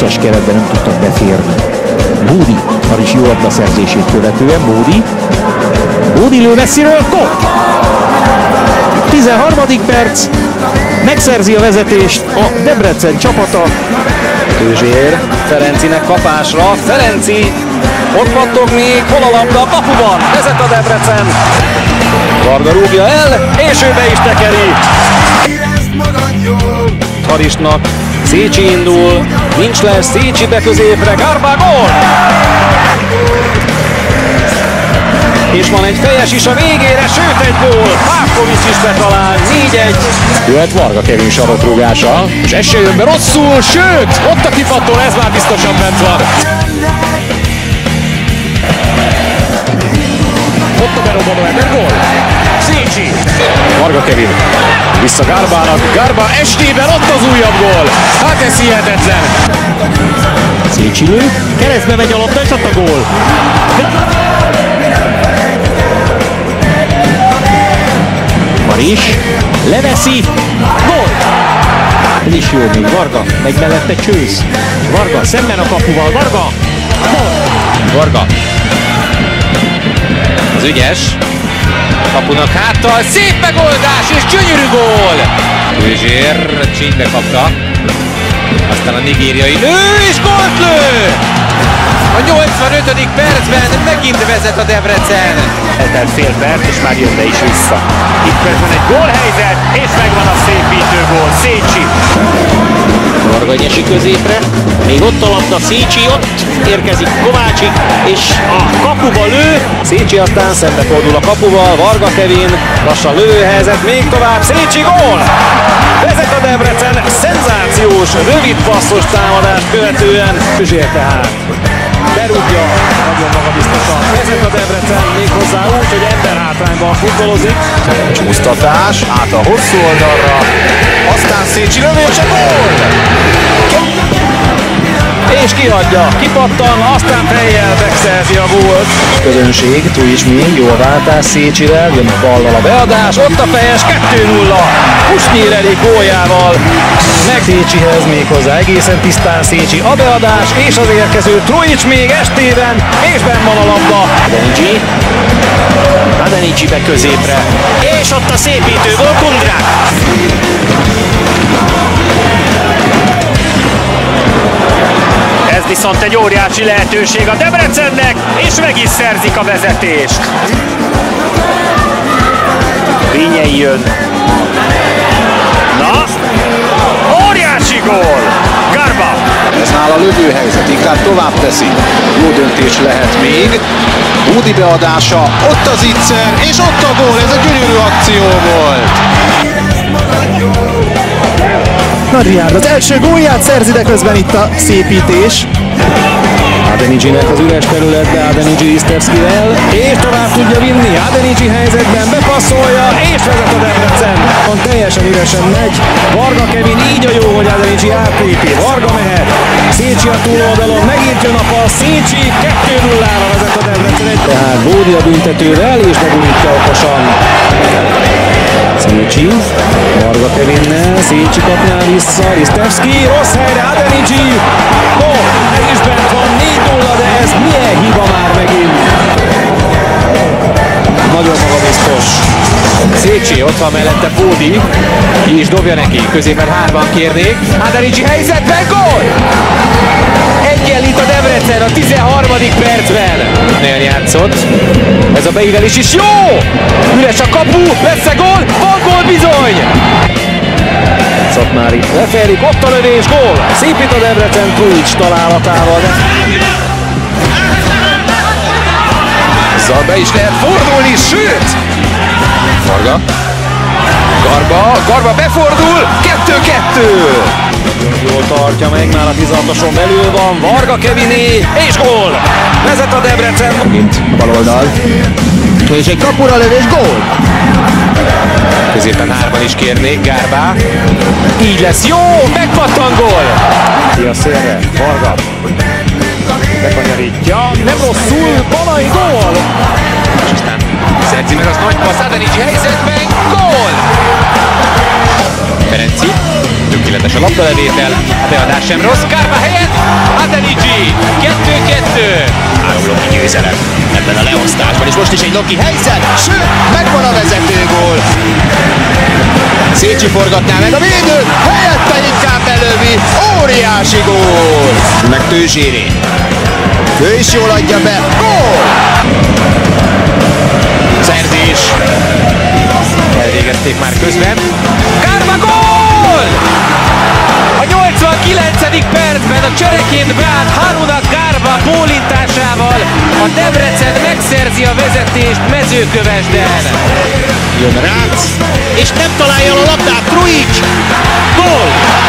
20-as keretben nem tudtak beférni. Bódi, is jó szerzését követően, Bódi. Bódi lő messziről, gól! 13. perc, megszerzi a vezetést a Debrecen csapata. Tőzsér, Ferencinek kapásra, Ferenci, ott pattog még, hol a labda, kapuban, vezet a Debrecen. Varga rúgja el, és ő be is tekeri. Harisnak, Szécsi indul, nincs lesz, Szécsi be középre, Garbá gól! És van egy fejes is a végére, sőt egy gól. Pávkovics is betalál, 4-1. Jöhet Varga Kevin sarotrúgása, és ez jön be rosszul, sőt, ott a kipattól, ez már biztosan bent van. Ott a berobbanó ember, gól. Szécsi. Varga Kevin. Vissza Garbának. Garba estében ott az újabb gól. Hát ez hihetetlen. Szécsi lő. Keresztbe megy a labda, és ott a gól. Maris. Leveszi. Gól. Ez is jó még. Varga. Megy mellette Csősz. Varga szemben a kapuval. Varga. Varga. Az ügyes. Kapunak háttal, szép megoldás és gyönyörű gól! Tőzsér csínybe kapta. Aztán a nigériai lő és gólt lő! A 85. percben megint vezet a Debrecen. Eltelt fél perc, és már jön be is vissza. Itt közben egy gólhelyzet, és megvan a szépítő gól. Szécsi. Középre, még ott a labda Szécsi, ott érkezik Kovácsik, és a kapuba lő. Szécsi aztán szembefordul a kapuval, Varga Kevin, lassan lövőhelyzet, még tovább, Szécsi gól! Vezet a Debrecen, szenzációs, rövid passzos támadás követően. Zsér tehát berúgja, nagyon magabiztosan. Hátrányban futbolozik. Csúsztatás, át a hosszú oldalra, aztán Szécsi lövés, a gól! és kihagyja, kipattan, aztán fejjel megszerzi a gólt. Közönség, még jó a váltás Szécsivel, jön a ballal a beadás, ott a fejes 2-0, Pusnyíreli góljával, meg Szécsihez még hozzá egészen tisztán Szécsi a beadás, és az érkező Trujic még estében, és benn van a labda. Adenici, Adenici be középre, és ott a szépítő gól Kundrák. Ez viszont egy óriási lehetőség a Debrecennek, és meg is szerzik a vezetést. Vinyei jön. Na, gól! Garba! Ez nála lövőhelyzet, inkább tovább teszi. Jó döntés lehet még. Búdi beadása, ott az Itzer, és ott a gól, ez a gyönyörű akció volt. Nadriárd az első gólját szerzi, de közben itt a szépítés. Adenicinek az üres területbe, Adenici Iszterszkivel, és tovább tudja vinni, Adenici helyzetben bepasszolja, és vezet a Debrecen. Van teljesen üresen megy, Varga Kevin így a jó, hogy Adenici átlépi, Varga mehet, Szécsi a túloldalon, megint jön a passz, Szécsi 2-0-ra vezet a Debrecen. Tehát Bódi a büntetővel, és megújítja okosan. Szécsi, Varga Kevinnel, Szécsi kapná vissza, Lisztevski, rossz helyre, Adenici, ott van mellette Bódi, ki is dobja neki, középen hárman kérnék, Adenici helyzetben, gól! Egyenlít a Debrecen a 13. percben. Nél játszott. Ez a beívelés is jó! Üres a kapu, lesz-e gól? Van gól bizony! Szatmári lefelik, ott a lövés, gól! Szépít a Debrecen Trujic találatával. Szóval be is lehet fordulni, sőt! Varga. Garba, Garba befordul, 2-2! Jól tartja meg, már a 16-oson belül van, Varga Keviné, és gól! Vezet a Debrecen. Mint baloldal. És egy kapura lövés, gól! Középen hárman is kérnék, Gárbá. Így lesz, jó! Megpattan gól! Ki a szélre, Varga. Bekanyarítja, nem rosszul, Balai gól! És aztán szerzi meg az nagy passz, Adenici helyzetben, tökéletes a labdalevétel, a beadás sem rossz, Kárva helyett, Adeligi, 2-2. Három Loki győzelem ebben a leosztásban, és most is egy Loki helyzet, sőt, megvan a vezetőgól. Szécsi forgatná meg a védőt, helyette inkább belövi, óriási gól! Meg Tőzséri. Ő is jól adja be, gól! Szerzés. Elvégezték már közben. Csereként beállt Haruna Kárva bólintásával a Debrecen megszerzi a vezetést mezőkövesden. Jön Rác, és nem találja a labdát, Truic! Gól!